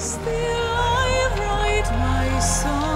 still I write my song.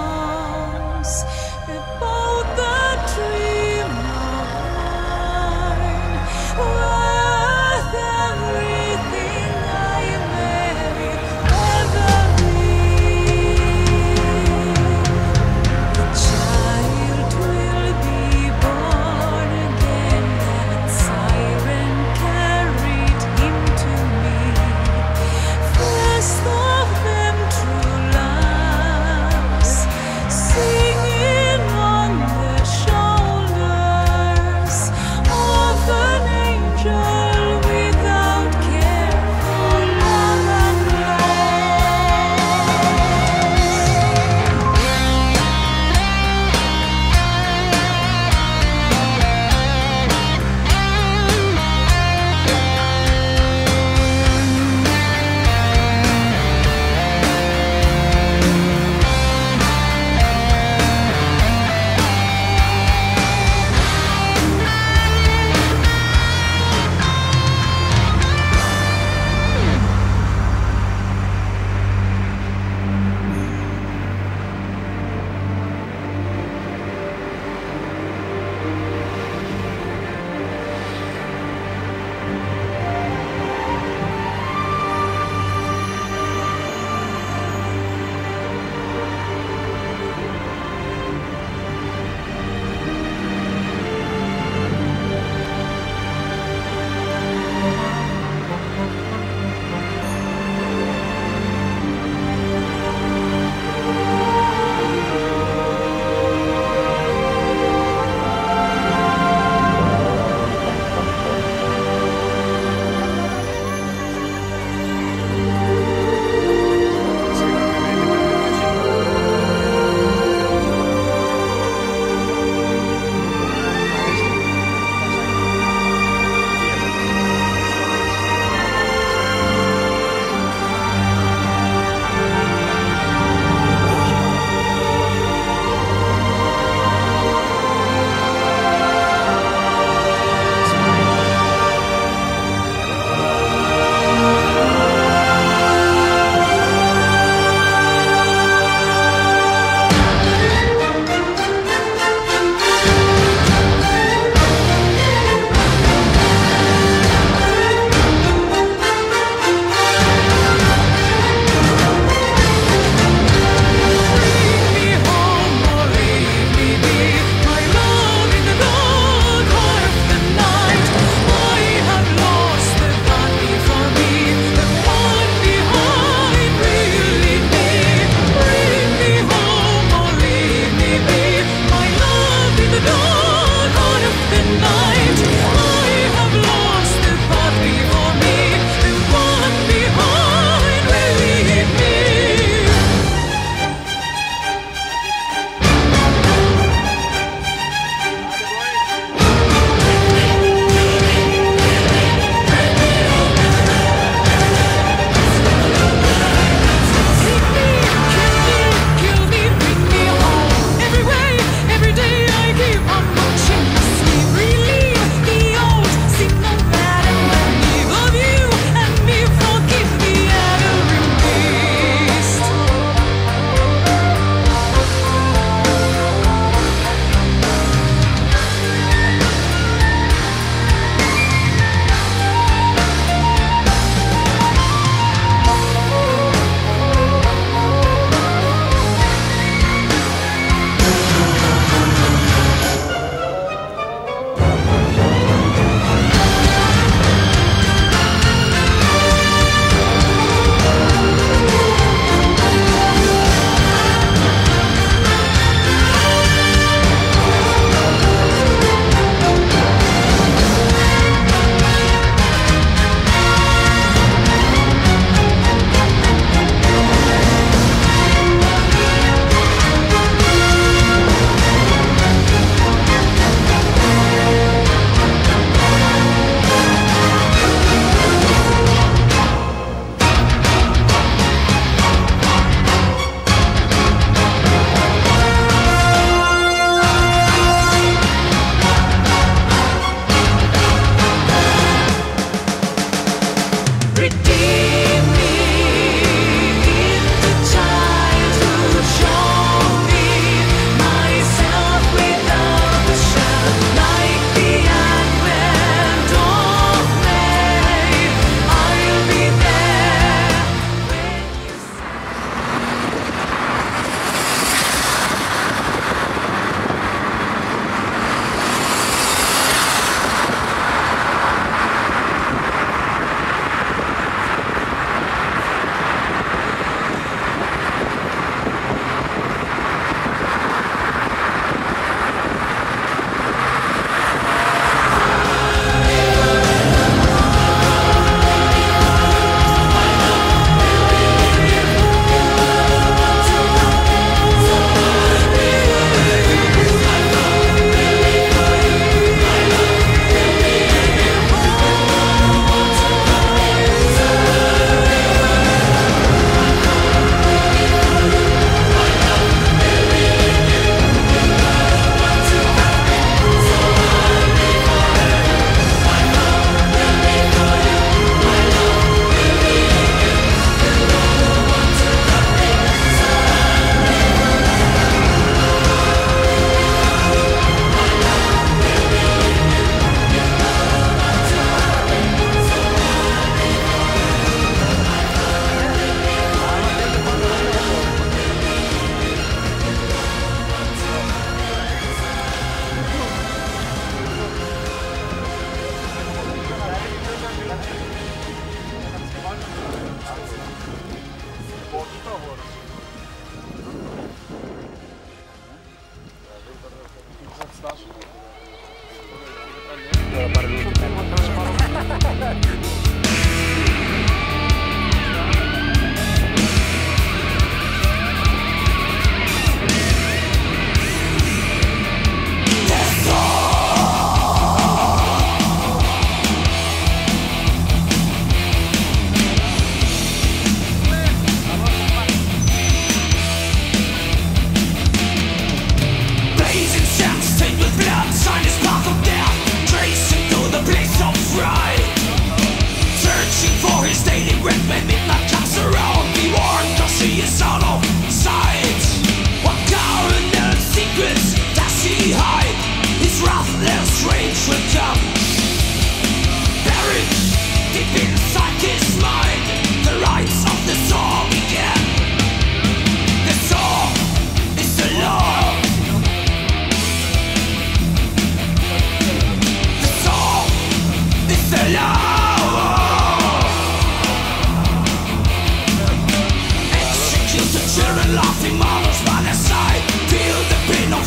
laughing by their side. Feel the pain of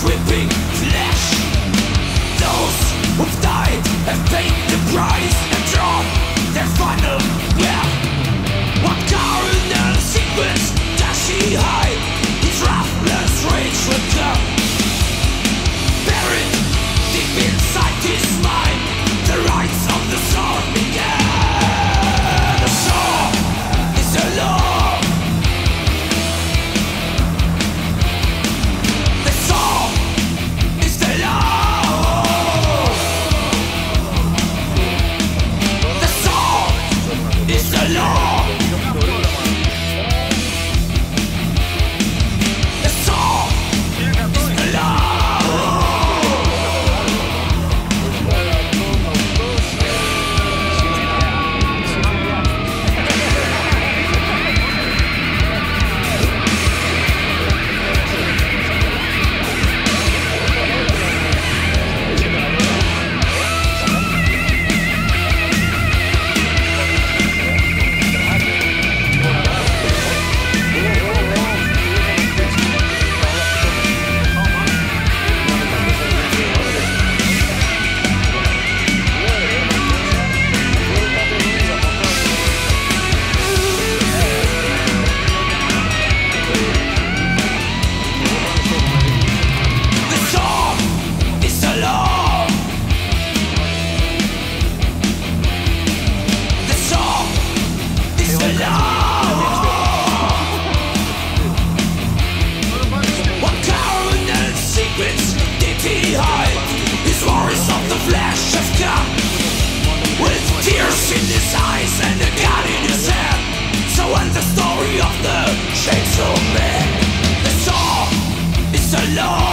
flesh. Those who've died have paid the price And drawn their final alone